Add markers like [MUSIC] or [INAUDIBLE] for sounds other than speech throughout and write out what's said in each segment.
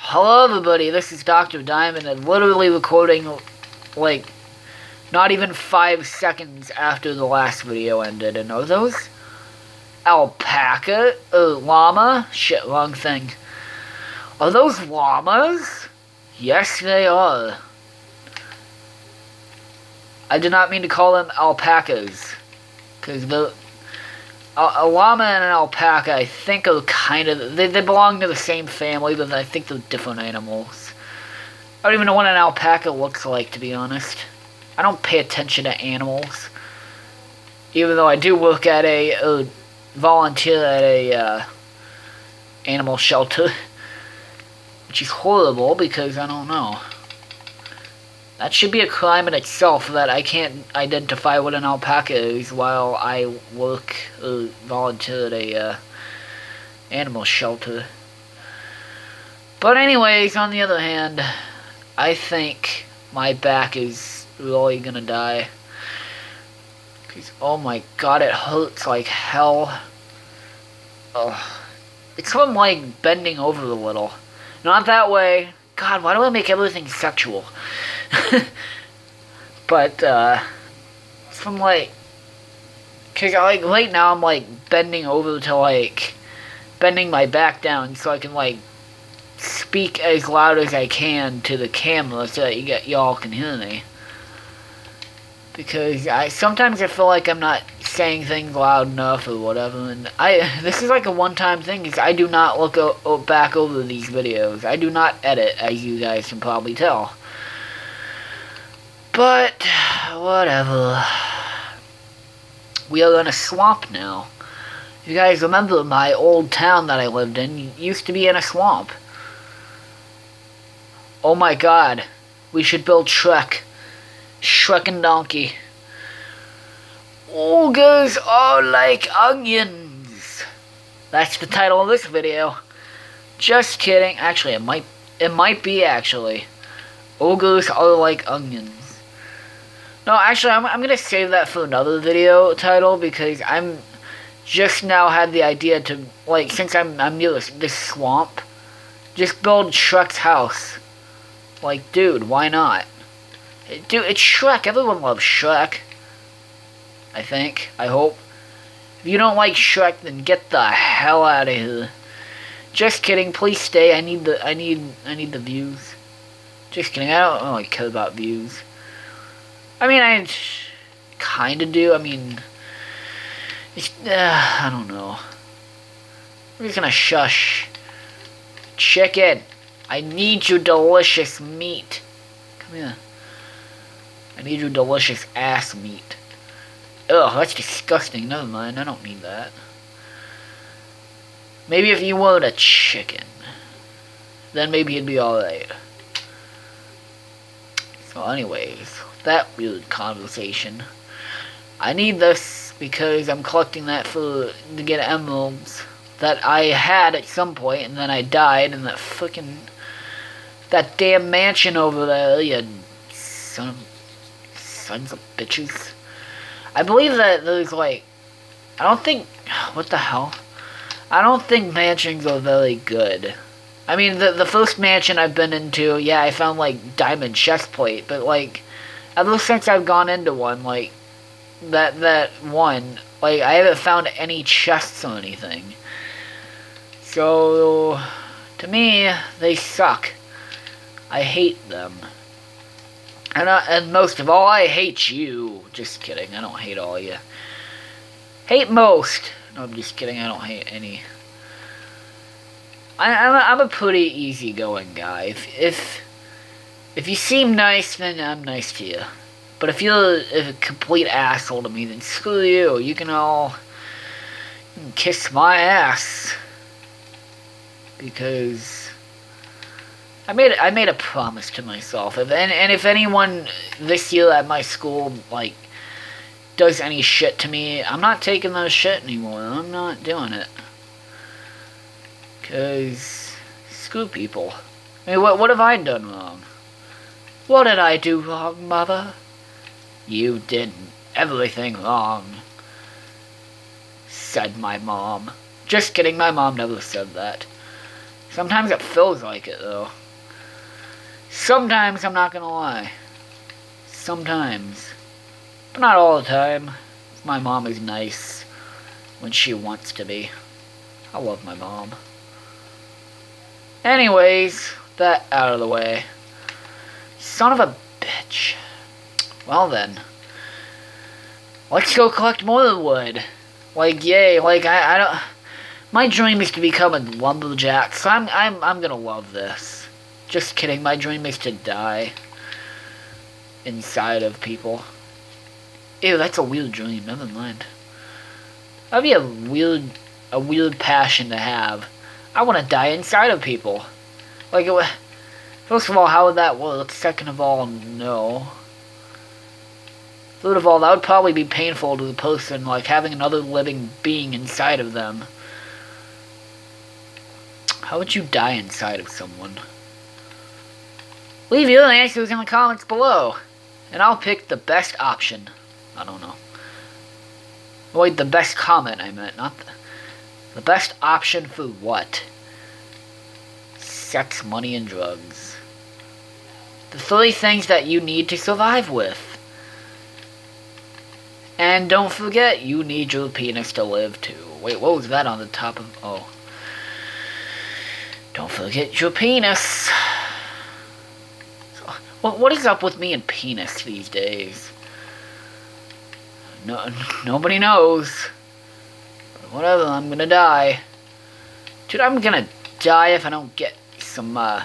Hello everybody, this is Dr. Diamond and literally recording like not even five seconds after the last video ended. And are those alpaca? Uh, llama? Shit, wrong thing. Are those llamas? Yes, they are. I did not mean to call them alpacas. Because the a, llama and an alpaca, I think, are kind of they, they belong to the same family, but I think they're different animals. I don't even know what an alpaca looks like, to be honest. I don't pay attention to animals, even though I do work at a, a volunteer at a uh, animal shelter, [LAUGHS] which is horrible because I don't know. That should be a crime in itself that I can't identify what an alpaca is while I work or volunteer at a uh, animal shelter. But anyways, on the other hand, I think my back is really gonna die. Cause oh my god, it hurts like hell. Ugh. It's from like bending over a little. Not that way. God, why do I make everything sexual? [LAUGHS] but uh, from like, cause like right now I'm like bending over to like bending my back down so I can like speak as loud as I can to the camera so that you get y'all can hear me. Because I sometimes I feel like I'm not saying things loud enough or whatever, and I [LAUGHS] this is like a one-time thing because I do not look back over these videos. I do not edit, as you guys can probably tell. But, whatever. We are in a swamp now. You guys remember my old town that I lived in used to be in a swamp. Oh my god. We should build Shrek. Shrek and Donkey. Ogres are like onions. That's the title of this video. Just kidding. Actually, it might it might be actually. Ogres are like onions. No, actually, I'm, I'm going to save that for another video title because I'm just now had the idea to, like, since I'm, I'm near this, this swamp, just build Shrek's house. Like, dude, why not? Dude, it's Shrek. Everyone loves Shrek. I think. I hope. If you don't like Shrek, then get the hell out of here. Just kidding. Please stay. I need the I need I need the views. Just kidding. I don't really care about views. I mean, I kind of do. I mean, uh, I don't know. I'm just gonna shush. Chicken, I need your delicious meat. Come here. I need your delicious ass meat. Ugh, that's disgusting. Never mind, I don't need that. Maybe if you wanted a chicken, then maybe it'd be alright. So anyways, that weird conversation. I need this because I'm collecting that for to get emeralds that I had at some point and then I died and that freaking that damn mansion over there, you son of sons of bitches. I believe that there's like I don't think what the hell? I don't think mansions are very good. I mean the the first mansion I've been into, yeah, I found like diamond chest plate, but like ever since I've gone into one, like, that, that one, like, I haven't found any chests or anything. So, to me, they suck. I hate them. And, I, and most of all, I hate you. Just kidding, I don't hate all you. Hate most. No, I'm just kidding, I don't hate any. I, I'm, a, I'm a pretty easygoing guy. If, if if you seem nice, then I'm nice to you. But if you're a complete asshole to me, then screw you. You can all you can kiss my ass. Because I made I made a promise to myself. If, and, and if anyone this year at my school, like, does any shit to me, I'm not taking those shit anymore. I'm not doing it. Because, screw people. I mean, what, what have I done wrong? What did I do wrong, Mother? You did everything wrong, said my mom. Just kidding, my mom never said that. Sometimes it feels like it, though. Sometimes, I'm not gonna lie. Sometimes. But not all the time. My mom is nice when she wants to be. I love my mom. Anyways, that out of the way. Son of a bitch. Well then. Let's go collect more wood. Like, yay, like, I, I don't... My dream is to become a lumberjack, so I'm, I'm, I'm gonna love this. Just kidding, my dream is to die inside of people. Ew, that's a weird dream, never mind. That'd be a weird, a weird passion to have. I want to die inside of people. Like, it, first of all, how would that work? Second of all, no. Third of all, that would probably be painful to the person, like having another living being inside of them. How would you die inside of someone? Leave your answers in the comments below, and I'll pick the best option. I don't know. Wait, the best comment I meant, not the, the best option for what? Sex, money, and drugs. The three things that you need to survive with. And don't forget, you need your penis to live too. Wait, what was that on the top of... Oh. Don't forget your penis. What, what is up with me and penis these days? No, nobody knows. Whatever, I'm gonna die. Dude, I'm gonna die if I don't get some, uh,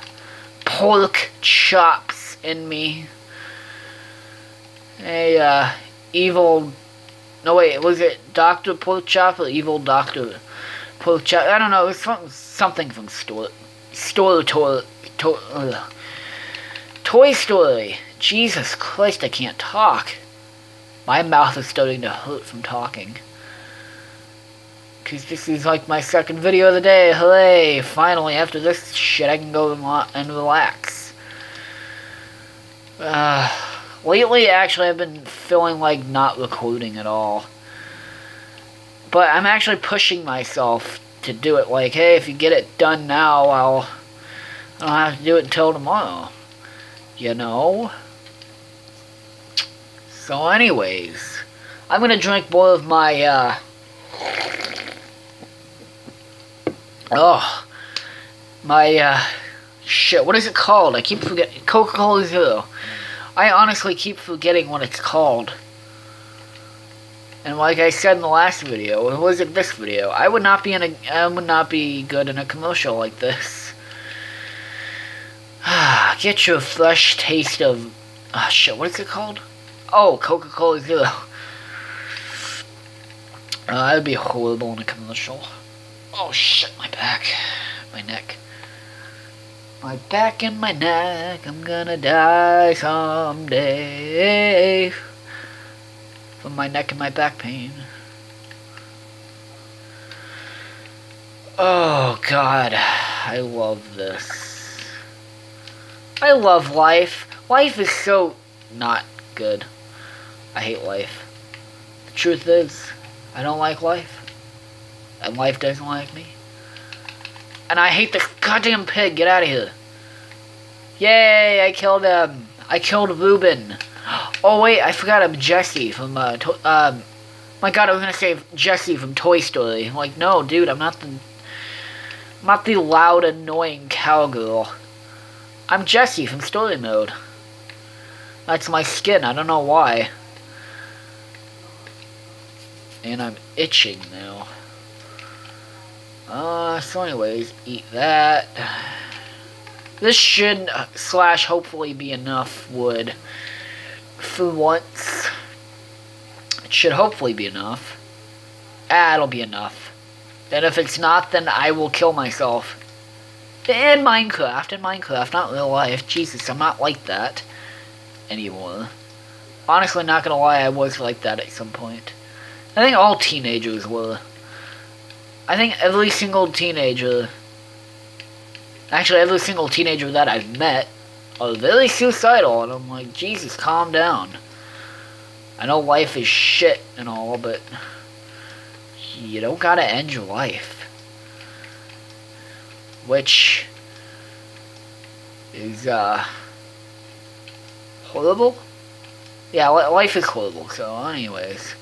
pork chops in me. Hey, uh, evil no, wait, was it Dr. Porkchop or Evil Dr. Porkchop? I don't know, it was from, something from Store, Store, to, to, uh, Toy Story. Jesus Christ, I can't talk. My mouth is starting to hurt from talking. Because this is like my second video of the day. Hooray! Finally, after this shit, I can go and relax. Uh, Lately, actually, I've been feeling like not recording at all. But I'm actually pushing myself to do it. Like, hey, if you get it done now, I'll... I don't have to do it until tomorrow. You know? So anyways, I'm gonna drink more of my, uh... Oh. My, uh... Shit, what is it called? I keep forgetting. Coca-Cola Zero. I honestly keep forgetting what it's called. And like I said in the last video, or was it this video? I would not be in a I would not be good in a commercial like this. Ah, [SIGHS] get your fresh taste of oh shit, what is it called? Oh, Coca-Cola Zero. Uh, I would be horrible in a commercial. Oh shit, my back. My neck. My back and my neck, I'm gonna die someday. From my neck and my back pain. Oh god, I love this. I love life. Life is so not good. I hate life. The truth is, I don't like life. And life doesn't like me. And I hate this goddamn pig. Get out of here. Yay, I killed him. I killed Reuben. Oh, wait, I forgot I'm Jesse from, uh, um, my god, I was gonna say Jesse from Toy Story. Like, no, dude, I'm not the, I'm not the loud, annoying cowgirl. I'm Jesse from Story Mode. That's my skin, I don't know why. And I'm itching now. Uh, so anyways, eat that. This should, uh, slash, hopefully be enough wood for once. It should hopefully be enough. Ah, it'll be enough. And if it's not, then I will kill myself. In Minecraft, in Minecraft, not real life. Jesus, I'm not like that anymore. Honestly, not gonna lie, I was like that at some point. I think all teenagers were. I think every single teenager, actually every single teenager that I've met, are very suicidal, and I'm like, Jesus, calm down. I know life is shit and all, but you don't gotta end your life. Which is uh horrible. Yeah, life is horrible. So, anyways,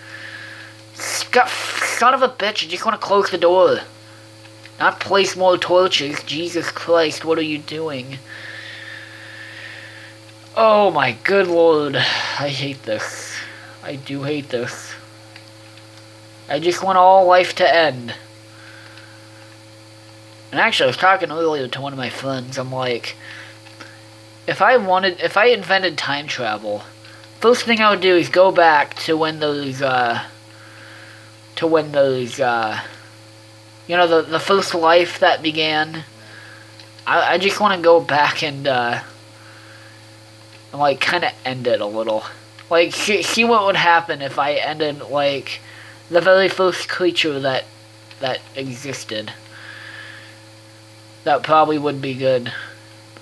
son of a bitch! You just want to close the door, not place more torches. Jesus Christ, what are you doing? Oh my good lord, I hate this. I do hate this. I just want all life to end. And actually, I was talking earlier to one of my friends. I'm like, if I wanted, if I invented time travel, first thing I would do is go back to when those, uh, to when those, uh, you know, the, the first life that began. I, I just want to go back and, uh, and, like, kind of end it a little. Like, see, see what would happen if I ended, like, the very first creature that, that existed that probably would be good.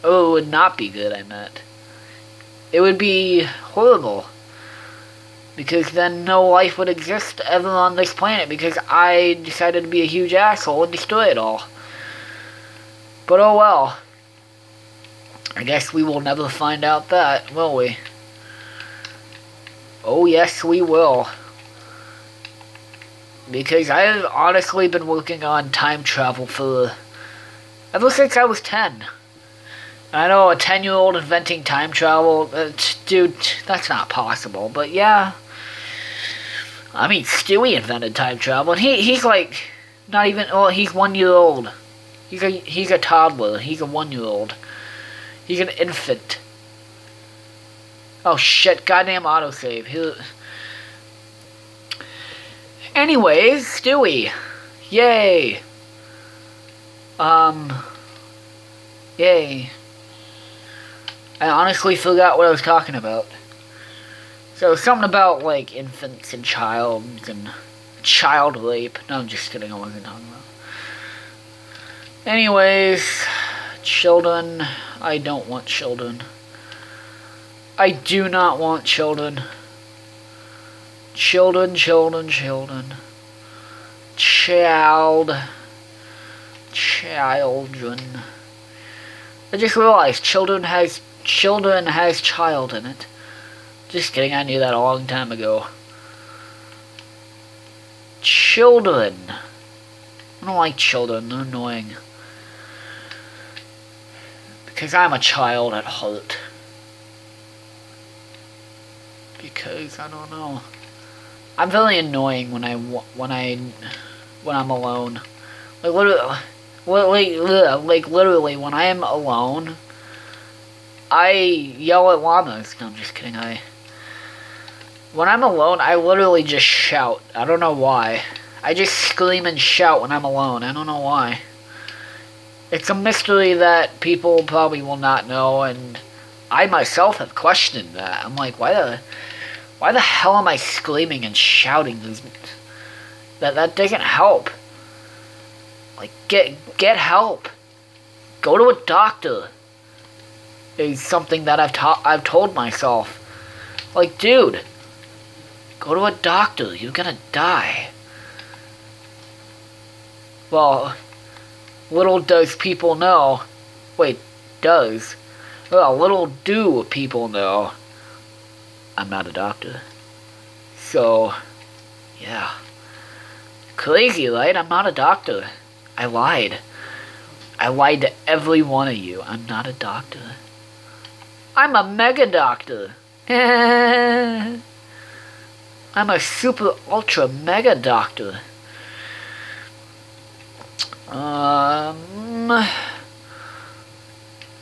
Oh, it would not be good, I meant. It would be horrible. Because then no life would exist ever on this planet because I decided to be a huge asshole and destroy it all. But oh well. I guess we will never find out that, will we? Oh yes, we will. Because I've honestly been working on time travel for Ever since I was 10. I know a 10 year old inventing time travel, uh, dude, that's not possible. But yeah. I mean, Stewie invented time travel, and he, he's like, not even, well, he's one year old. He's a, he's a toddler. He's a one year old. He's an infant. Oh shit, goddamn autosave. He... Anyways, Stewie. Yay. Um, yay. I honestly forgot what I was talking about. So, something about, like, infants and child and child rape. No, I'm just kidding, I wasn't talking about. Anyways, children. I don't want children. I do not want children. Children, children, children. Child children. I just realized children has children has child in it. Just kidding, I knew that a long time ago. Children. I don't like children, they're annoying. Because I'm a child at heart. Because I don't know. I'm very annoying when I when I when I'm alone. Like literally like, like literally, when I am alone, I yell at llamas. No, I'm just kidding. I when I'm alone, I literally just shout. I don't know why. I just scream and shout when I'm alone. I don't know why. It's a mystery that people probably will not know, and I myself have questioned that. I'm like, why the, why the hell am I screaming and shouting? That that doesn't help. Like, get get help. Go to a doctor. Is something that I've taught I've told myself. Like, dude, go to a doctor. You're gonna die. Well, little does people know. Wait, does? Well, little do people know. I'm not a doctor. So, yeah. Crazy, right? I'm not a doctor. I lied. I lied to every one of you. I'm not a doctor. I'm a mega doctor. [LAUGHS] I'm a super ultra mega doctor. Um,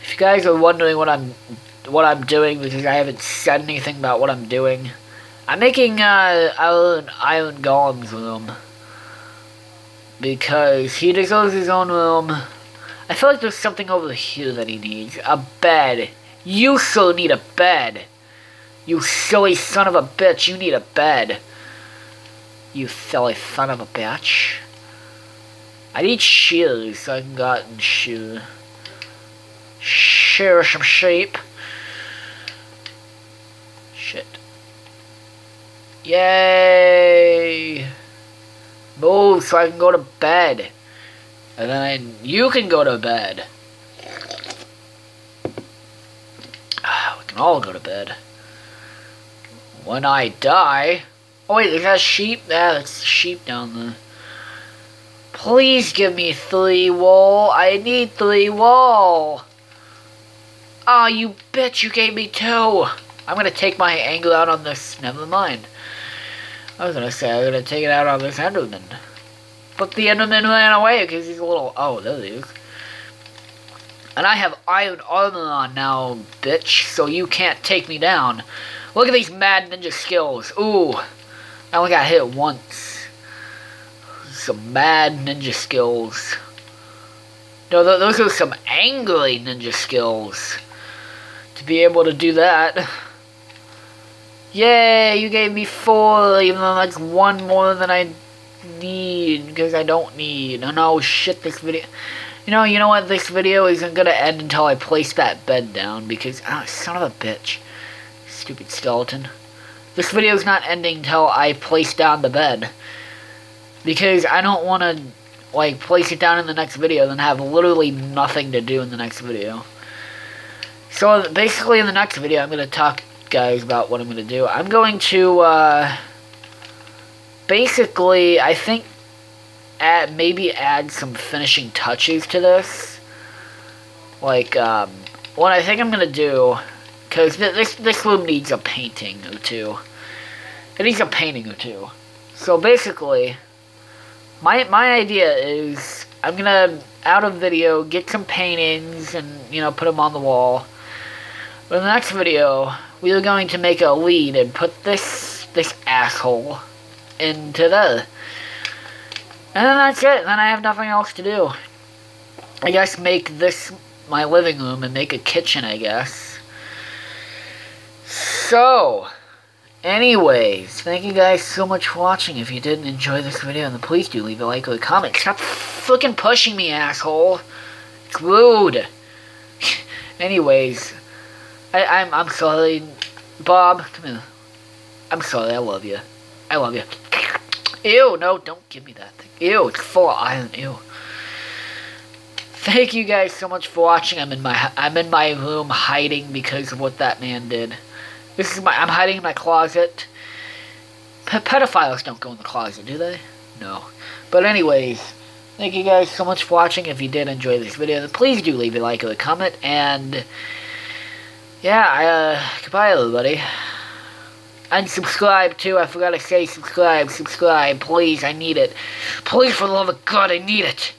if you guys are wondering what I'm what I'm doing because I haven't said anything about what I'm doing, I'm making uh, Iron Iron Golem's room because he deserves his own room. I feel like there's something over here that he needs. A bed. You so need a bed. You silly son of a bitch, you need a bed. You silly son of a bitch. I need so I can go out and shear. Shear some sheep. Shit. Yay! Move so I can go to bed. And then I, you can go to bed. [SIGHS] We can all go to bed. When I die... Oh wait, there's that sheep? Yeah, that's sheep down there. Please give me three wool. I need three wool. Ah, oh, you bitch, you gave me two. I'm gonna take my angle out on this. Never mind. I was gonna say I'm gonna take it out on this Enderman. But the Enderman ran away because he's a little... Oh, there he is. And I have iron armor on now, bitch, so you can't take me down. Look at these mad ninja skills. Ooh. I only got hit once. Some mad ninja skills. No, those are some angry ninja skills. To be able to do that. Yay, you gave me four, even though that's one more than I need, because I don't need. Oh no, shit, this video... You know, you know what? This video isn't gonna end until I place that bed down because, oh, son of a bitch. Stupid skeleton. This video's not ending until I place down the bed. Because I don't want to, like, place it down in the next video then have literally nothing to do in the next video. So, basically in the next video, I'm going to talk, guys, about what I'm going to do. I'm going to, uh, basically, I think add maybe add some finishing touches to this. Like um, what I think I'm gonna do, because this this room needs a painting or two. It needs a painting or two. So basically, my my idea is I'm gonna out of video get some paintings and you know put them on the wall. But in the next video, we are going to make a lead and put this this asshole into the and then that's it. Then I have nothing else to do. I guess make this my living room and make a kitchen, I guess. So, anyways, thank you guys so much for watching. If you didn't enjoy this video, then please do leave a like or a comment. Stop fucking pushing me, asshole. It's [LAUGHS] rude. anyways, I, I'm, I'm sorry. Bob, come here. I'm sorry, I love you. I love you. Ew, no, don't give me that thing. Ew, it's full of iron. Ew. Thank you guys so much for watching. I'm in my I'm in my room hiding because of what that man did. This is my I'm hiding in my closet. P pedophiles don't go in the closet, do they? No. But anyways, thank you guys so much for watching. If you did enjoy this video, then please do leave a like or a comment. And yeah, uh, goodbye everybody. And subscribe too. I forgot to say subscribe, subscribe. Please, I need it. Please, for the love of God, I need it.